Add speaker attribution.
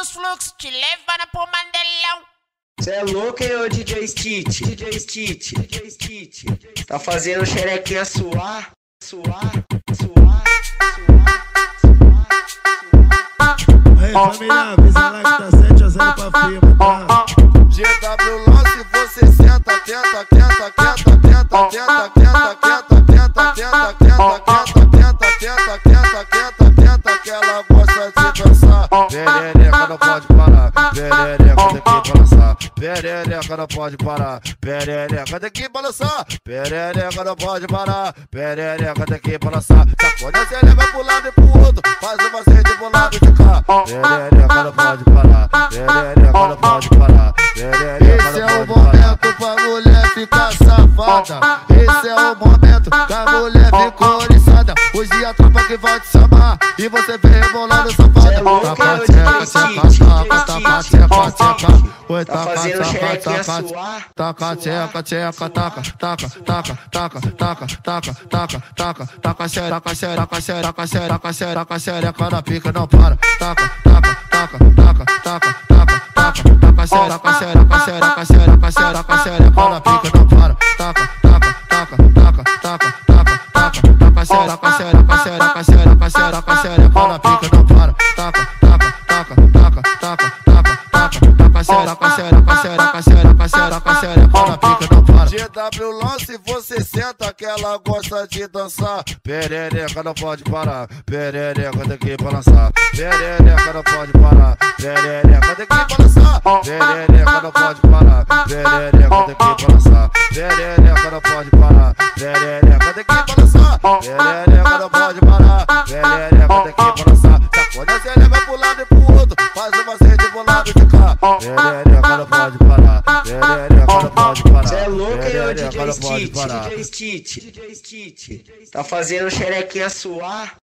Speaker 1: dos fluxos, te levando pro mandelão.
Speaker 2: Cê é louco, hein, ô DJ Stitch? DJ Stitch, DJ Stitch. Tá fazendo xerequinha suar, suar, suar, suar, suar, suar.
Speaker 3: Aí, família, avisa lá que tá 7 a 0 pra firma, tá?
Speaker 4: GW Lance, você senta, tenta, tenta, tenta, tenta, tenta, tenta, tenta, tenta, tenta, tenta, tenta, tenta, tenta, tenta, tenta, tenta, que ela gosta de dançar. Perereca não pode parar, perereca tem que balançar. Perereca não pode parar, perereca tem que balançar. Perereca não pode parar, perereca tem que balançar. Sacode a leva pro lado e pro outro, faz uma sede pro lado de cá. Perereca não pode parar, perereca não pode parar. Esse é o momento pra mulher ficar safada. Esse é o momento que a mulher ficou oriçada. Hoje a tropa que vai te chamar e você vem rebolando safada. Taca, tcheca, tcheca, taca, taca, tcheca, tcheca. Oi,
Speaker 2: Tá
Speaker 4: taca,
Speaker 2: fazendo
Speaker 4: taca,
Speaker 2: xerequinha
Speaker 4: taca,
Speaker 2: suar.
Speaker 4: taca, tcheca, tcheca, taca, taca, taca, taca, taca, taca, taca, taca, taca, xere, taca, xere, taca, xere, taca, xere, taca, xere, taca, xereca na pica, não para. Taca, taca, taca, taca, taca, taca, taca, taca, xere, taca, xere, taca, xere, taca, xere, taca, xere, taca, xereca na pica, não para. Taca, taca, taca, taca, taca, taca, taca, taca, xere, taca, xere, taca, xere, taca, xere, taca, xere, taca, xereca na pica, não para. Taca, taca, taca, taca, taca, taca, taca, taca, xere, taca, xere, taca, xere, taca, xere, taca, xere, taca, xereca na pica, não para. GW Lance, você senta que ela gosta de dançar. Perereca não pode parar, perereca tem que balançar. Perereca não pode parar, perereca tem que balançar. Perereca não pode parar, perereca tem que balançar. Perereca não pode parar, perereca tem que balançar. Perereca não pode parar, perereca tem que balançar. Sacode a leva pro lado e pro outro, faz uma sede pro lado de cá. Perereca não pode parar, perereca não pode parar.
Speaker 2: Cê é louco, hein, ô
Speaker 4: Perereca
Speaker 2: DJ Stitch?
Speaker 4: parar.
Speaker 2: DJ Stitch, DJ Stitch. Tá fazendo xerequinha suar,